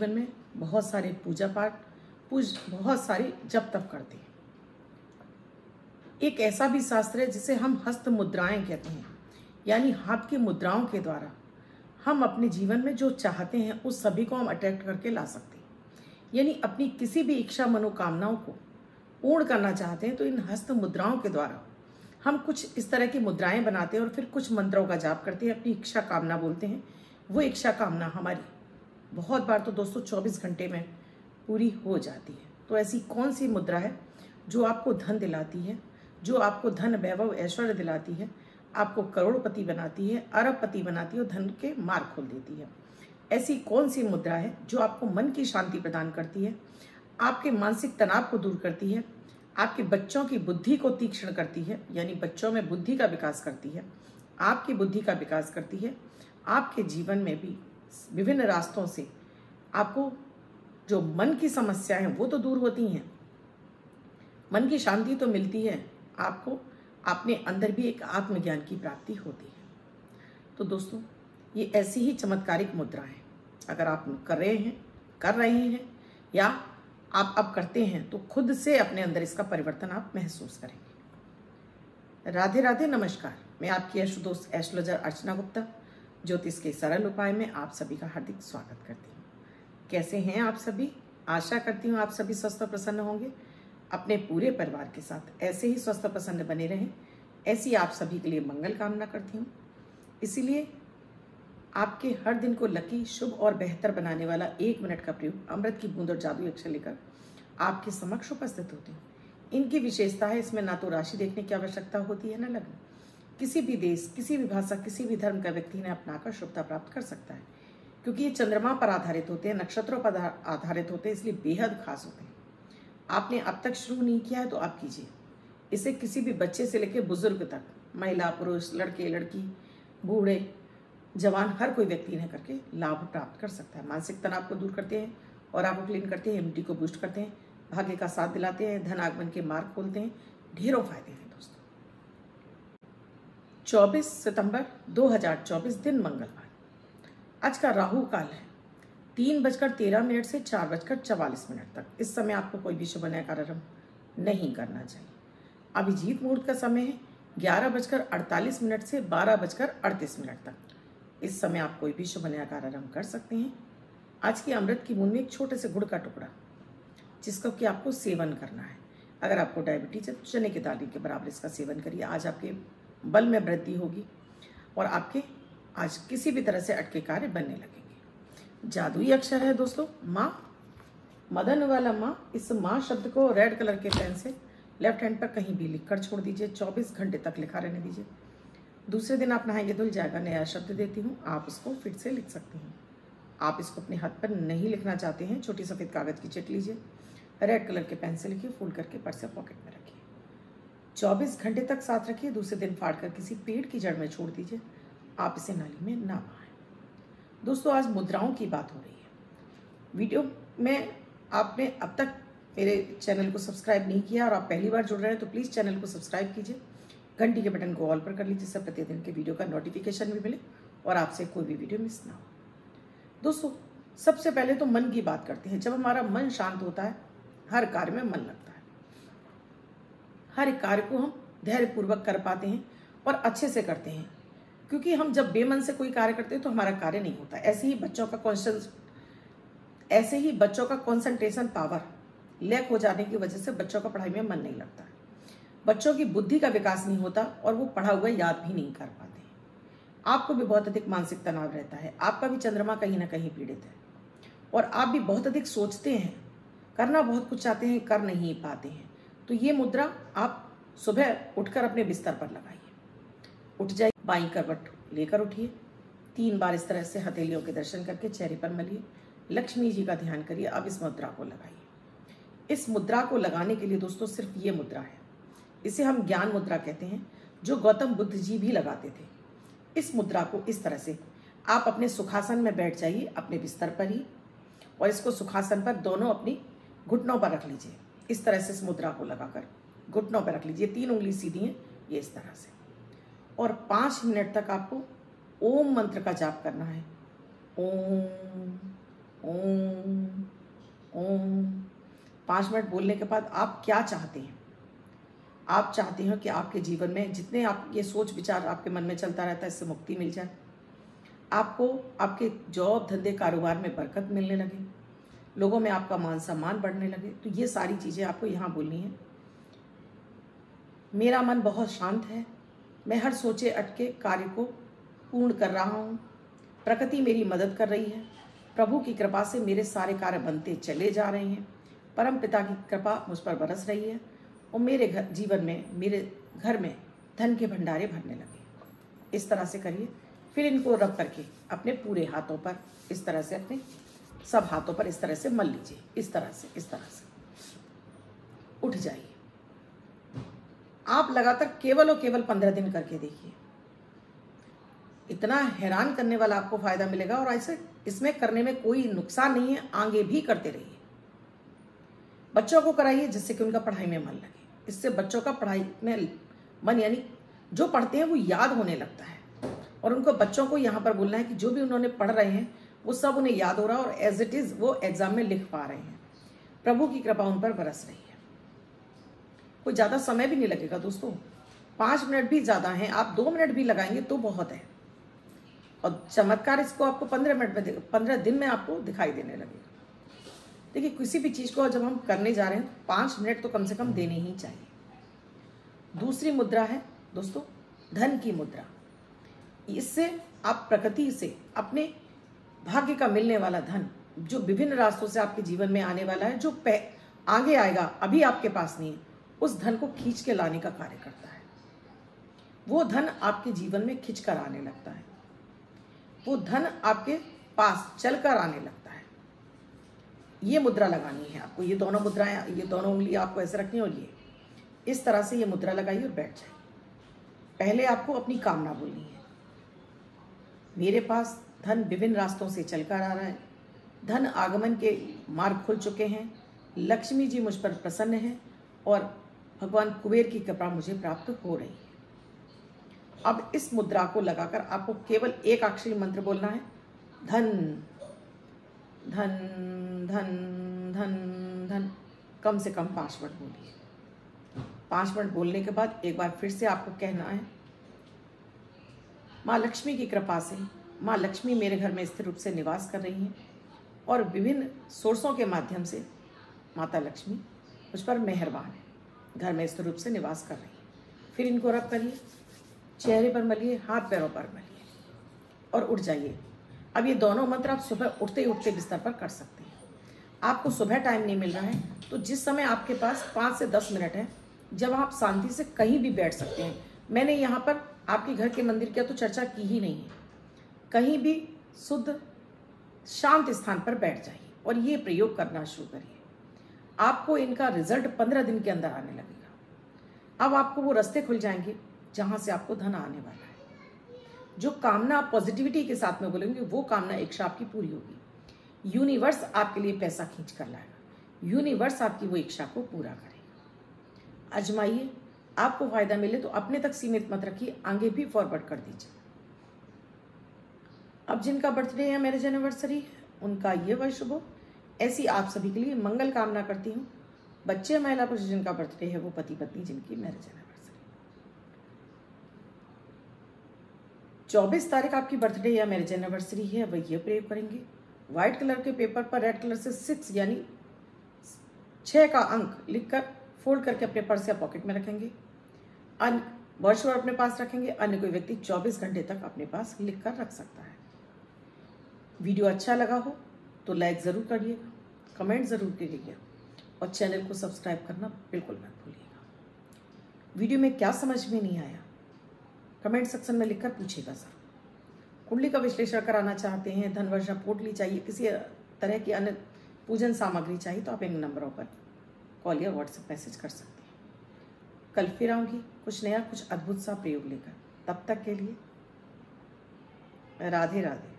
जीवन में बहुत सारे पूजा पाठ, पूज, बहुत सारे जप तप करते हैं। एक ऐसा भी शास्त्र है जिसे हम हस्त मुद्राएँ कहते हैं। यानी हाथ की मुद्राओं के द्वारा हम अपने जीवन में जो चाहते हैं, उस सभी को हम अट्रैक्ट करके ला सकते हैं। यानी अपनी किसी भी इच्छा मनोकामनाओं को पूर्ण करना चाहते हैं तो इन हस्त मुद्राओं के द्वारा हम कुछ इस तरह की मुद्राएँ बनाते हैं और फिर कुछ मंत्रों का जाप करते हैं, अपनी इच्छा कामना बोलते हैं। वो इच्छा कामना हमारी बहुत बार तो दोस्तों 24 घंटे में पूरी हो जाती है। तो ऐसी कौन सी मुद्रा है जो आपको धन दिलाती है, जो आपको धन, वैभव, ऐश्वर्य दिलाती है, आपको करोड़पति बनाती है, अरबपति बनाती है और धन के मार्ग खोल देती है? ऐसी कौन सी मुद्रा है जो आपको मन की शांति प्रदान करती है, आपके मानसिक तनाव को दूर करती है, आपके बच्चों की बुद्धि को तीक्ष्ण करती है, यानी बच्चों में बुद्धि का विकास करती है, आपकी बुद्धि का विकास करती है, आपके जीवन में भी विभिन्न रास्तों से आपको जो मन की समस्या है, वो तो दूर होती हैं। मन की शांति तो मिलती है, आपको अपने अंदर भी एक आत्मज्ञान की प्राप्ति होती है। तो दोस्तों, ये ऐसी ही चमत्कारिक मुद्रा है। अगर आप कर रहे हैं, कर रहे हैं, या आप अब करते हैं तो खुद से अपने अंदर इसका परिवर्तन आप महसूस करेंगे। राधे राधे नमस्कार। मैं आपकी अशु दोस्त एस्ट्रोलॉजर अर्चना गुप्ता। ज्योतिष के सरल उपाय में आप सभी का हार्दिक स्वागत करती हूँ। कैसे हैं आप सभी? आशा करती हूँ आप सभी स्वस्थ प्रसन्न होंगे। अपने पूरे परिवार के साथ ऐसे ही स्वस्थ प्रसन्न बने रहें। ऐसी आप सभी के लिए मंगल कामना करती हूँ। इसीलिए आपके हर दिन को लकी, शुभ और बेहतर बनाने वाला एक मिनट का प्रयोग, अमृत की बूंद और जादू अक्षर लेकर आपके समक्ष उपस्थित होते हैं। इनकी विशेषता है इसमें ना तो राशि देखने की आवश्यकता होती है, ना लग्न। किसी भी देश, किसी भी भाषा, किसी भी धर्म का व्यक्ति इन्हें अपनाकर शुभता प्राप्त कर सकता है। क्योंकि ये चंद्रमा पर आधारित होते हैं, नक्षत्रों पर आधारित होते हैं, इसलिए बेहद खास होते हैं। आपने अब तक शुरू नहीं किया है तो आप कीजिए। इसे किसी भी बच्चे से लेकर बुज़ुर्ग तक, महिला, पुरुष, लड़के, लड़की, बूढ़े, जवान, हर कोई व्यक्ति इन्हें करके लाभ प्राप्त कर सकता है। मानसिक तनाव को दूर करते हैं और आपको क्लीन करते हैं इम्यूनिटी को बूस्ट करते हैं, भाग्य का साथ दिलाते हैं, धन आगमन के मार्ग खोलते हैं, ढेरों फ़ायदे हैं। 24 सितंबर 2024 दिन मंगलवार। आज का राहु काल है। तीन बजकर तेरह मिनट से चार बजकर चवालीस मिनट तक। इस समय आपको कोई भी शुभ नया कार्यक्रम नहीं करना चाहिए। अभिजीत मुहूर्त का समय है। ग्यारह बजकर अड़तालीस मिनट से बारह बजकर अड़तीस मिनट तक। इस समय आप कोई भी शुभ नया कार्यक्रम कर सकते हैं। आज की अमृत की बूंद में एक छोटे से गुड़ का टुकड़ा, जिसका कि आपको सेवन करना है। अगर आपको डायबिटीज़ है तो चने की दाल के बराबर इसका सेवन करिए। आज आपके बल में वृद्धि होगी और आपके आज किसी भी तरह से अटके कार्य बनने लगेंगे। जादुई अक्षर है दोस्तों, माँ। मदन वाला माँ, इस माँ शब्द को रेड कलर के पेन से लेफ़्ट हैंड पर कहीं भी लिख कर छोड़ दीजिए 24 घंटे तक लिखा रहने दीजिए। दूसरे दिन आप नहाएँगे धुल जाएगा, नया शब्द देती हूँ, आप उसको फिर से लिख सकते हैं। आप इसको अपने हाथ पर नहीं लिखना चाहते हैं, छोटी सफ़ेद कागज़ की चिट लीजिए। रेड कलर के पेन से लिखिए फोल्ड करके पर्स पॉकेट में रखिए चौबीस घंटे तक साथ रखिए, दूसरे दिन फाड़ कर किसी पेड़ की जड़ में छोड़ दीजिए। आप इसे नाली में ना बहाएँ। दोस्तों, आज मुद्राओं की बात हो रही है। वीडियो में आपने अब तक मेरे चैनल को सब्सक्राइब नहीं किया और आप पहली बार जुड़ रहे हैं तो प्लीज़ चैनल को सब्सक्राइब कीजिए। घंटी के बटन को ऑल पर कर लीजिए, जिससे प्रतिदिन के वीडियो का नोटिफिकेशन भी मिले और आपसे कोई भी वीडियो मिस ना हो। दोस्तों, सबसे पहले तो मन की बात करते हैं। जब हमारा मन शांत होता है, हर कार्य में मन लगता है। हर कार्य को हम धैर्यपूर्वक कर पाते हैं और अच्छे से करते हैं। क्योंकि हम जब बेमन से कोई कार्य करते हैं तो हमारा कार्य नहीं होता। ऐसे ही बच्चों का कॉन्शन ऐसे ही बच्चों का कॉन्सेंट्रेशन पावर लैक हो जाने की वजह से बच्चों का पढ़ाई में मन नहीं लगता। बच्चों की बुद्धि का विकास नहीं होता और वो पढ़ा हुआ याद भी नहीं कर पाते। आपको भी बहुत अधिक मानसिक तनाव रहता है। आपका भी चंद्रमा कहीं ना कहीं पीड़ित है। और आप भी बहुत अधिक सोचते हैं। करना बहुत कुछ चाहते हैं, कर नहीं पाते हैं। तो ये मुद्रा आप सुबह उठकर अपने बिस्तर पर लगाइए। उठ जाइए, बाई करवट लेकर उठिए। तीन बार इस तरह से हथेलियों के दर्शन करके चेहरे पर मलिए। लक्ष्मी जी का ध्यान करिए, अब इस मुद्रा को लगाइए। इस मुद्रा को लगाने के लिए दोस्तों सिर्फ़ ये मुद्रा है। इसे हम ज्ञान मुद्रा कहते हैं, जो गौतम बुद्ध जी भी लगाते थे। इस मुद्रा को इस तरह से, आप अपने सुखासन में बैठ जाइए, अपने बिस्तर पर ही, और इसको सुखासन पर दोनों अपनी घुटनों पर रख लीजिए। इस तरह से इस मुद्रा को लगाकर घुटनों पर रख लीजिए। तीन उंगली सीधी है, ये इस तरह से। और पाँच मिनट तक आपको ओम मंत्र का जाप करना है। ओम ओम ओम। पाँच मिनट बोलने के बाद आप क्या चाहते हैं? आप चाहते हो कि आपके जीवन में जितने आप, ये सोच विचार आपके मन में चलता रहता है, इससे मुक्ति मिल जाए। आपको आपके जॉब, धंधे, कारोबार में बरकत मिलने लगे। लोगों में आपका मान सम्मान बढ़ने लगे। तो ये सारी चीज़ें आपको यहाँ बोलनी है। मेरा मन बहुत शांत है। मैं हर सोचे अटके कार्य को पूर्ण कर रहा हूँ। प्रकृति मेरी मदद कर रही है। प्रभु की कृपा से मेरे सारे कार्य बनते चले जा रहे हैं। परम पिता की कृपा मुझ पर बरस रही है और मेरे घर, जीवन में, मेरे घर में धन के भंडारे भरने लगे। इस तरह से करिए। फिर इनको रख करके अपने पूरे हाथों पर इस तरह से अपने सब हाथों पर इस तरह से मल लीजिए। इस तरह से, इस तरह से। उठ जाइए। आप लगातार केवल और केवल पंद्रह दिन करके देखिए। इतना हैरान करने वाला आपको फ़ायदा मिलेगा और ऐसे इसमें करने में कोई नुकसान नहीं है, आगे भी करते रहिए। बच्चों को कराइए जिससे कि उनका पढ़ाई में मन लगे। इससे बच्चों का पढ़ाई में मन यानी जो पढ़ते हैं वो याद होने लगता है। और उनको बच्चों को यहाँ पर बोलना है कि जो भी उन्होंने पढ़ रहे हैं वो सब उन्हें याद हो रहा है और एज इट इज़ वो एग्ज़ाम में लिख पा रहे हैं। प्रभु की कृपा उन पर बरस रही है। कोई ज़्यादा समय भी नहीं लगेगा दोस्तों। पाँच मिनट भी ज़्यादा हैं। आप दो मिनट भी लगाएँगे तो बहुत है। और चमत्कार इसको आपको पंद्रह मिनट में पंद्रह दिन में आपको दिखाई देने लगेगा। देखिए, किसी भी चीज़ को जब हम करने जा रहे हैं, पाँच मिनट तो कम से कम देने ही चाहिए। दूसरी मुद्रा है दोस्तों, धन की मुद्रा। इससे आप प्रकृति से अपने भाग्य का मिलने वाला धन जो विभिन्न रास्तों से आपके जीवन में आने वाला है, जो आगे आएगा, अभी आपके पास नहीं उस धन को खींच के लाने का कार्य करता है। वो धन आपके जीवन में खिंच कर आने लगता है। वो धन आपके पास चलकर आने लगता है। ये मुद्रा लगानी है आपको। ये दोनों मुद्राएँ, ये दोनों उंगली आपको ऐसे रखनी और ये। इस तरह से ये मुद्रा लगाइए और बैठ जाए। पहले आपको अपनी कामना बोलनी है। मेरे पास धन विभिन्न रास्तों से चलकर आ रहा है। धन आगमन के मार्ग खुल चुके हैं। लक्ष्मी जी मुझ पर प्रसन्न है और भगवान कुबेर की कृपा मुझे प्राप्त हो रही है। अब इस मुद्रा को लगाकर आपको केवल एक अक्षरी मंत्र बोलना है। धन धन धन धन धन, कम से कम पाँच मिनट बोलिए। पाँच मिनट बोलने के बाद एक बार फिर से आपको कहना है, माँ लक्ष्मी की कृपा से माँ लक्ष्मी मेरे घर में स्थिर रूप से निवास कर रही हैं और विभिन्न सोर्सों के माध्यम से माता लक्ष्मी मुझ पर मेहरबान है। घर में स्थिर रूप से निवास कर रही है। फिर इनको रब करिए, चेहरे पर मलिए, हाथ पैरों पर मलिए और उठ जाइए। अब ये दोनों मंत्र आप सुबह उठते ही उठते बिस्तर पर कर सकते हैं। आपको सुबह टाइम नहीं मिल रहा है तो जिस समय आपके पास पाँच से दस मिनट है, जब आप शांति से कहीं भी बैठ सकते हैं। मैंने यहाँ पर आपके घर के मंदिर की तो चर्चा की ही नहीं है। कहीं भी शुद्ध, शांत स्थान पर बैठ जाइए और ये प्रयोग करना शुरू करिए। आपको इनका रिज़ल्ट पंद्रह दिन के अंदर आने लगेगा। अब आपको वो रास्ते खुल जाएँगे जहाँ से आपको धन आने वाला है। जो कामना आप पॉजिटिविटी के साथ में बोलेंगे, वो कामना इच्छा आपकी पूरी होगी। यूनिवर्स आपके लिए पैसा खींच कर लाएगा। यूनिवर्स आपकी वो इच्छा को पूरा करेगा। अजमाइए, आपको फ़ायदा मिले तो अपने तक सीमित मत रखिए, आगे भी फॉरवर्ड कर दीजिए। अब जिनका बर्थडे है मैरिज एनिवर्सरी उनका ये वर्ष हो। ऐसी आप सभी के लिए मंगल कामना करती हूँ। बच्चे महिला पुरुष जिनका बर्थडे है, वो पति पत्नी जिनकी मैरिज एनिवर्सरी चौबीस तारीख आपकी बर्थडे या मैरिज एनिवर्सरी है वह ये प्रयोग करेंगे। व्हाइट कलर के पेपर पर रेड कलर से सिक्स यानी छः का अंक लिखकर फोल्ड करके अपने पर्स या पॉकेट में रखेंगे। अन्य, वर्ष अपने पास रखेंगे। अन्य कोई व्यक्ति 24 घंटे तक अपने पास लिख कर रख सकता है। वीडियो अच्छा लगा हो तो लाइक ज़रूर करिएगा, कमेंट ज़रूर करिएगा और चैनल को सब्सक्राइब करना बिल्कुल मत भूलिएगा। वीडियो में क्या समझ में नहीं आया, कमेंट सेक्शन में लिखकर पूछिएगा सर। कुंडली का विश्लेषण कराना चाहते हैं धन वर्षा पोटली चाहिए, किसी तरह की अन्य पूजन सामग्री चाहिए तो आप इन नंबरों पर कॉल या व्हाट्सएप मैसेज कर सकते हैं। कल फिर आऊँगी, कुछ नया, कुछ अद्भुत सा प्रयोग लेकर। तब तक के लिए राधे राधे।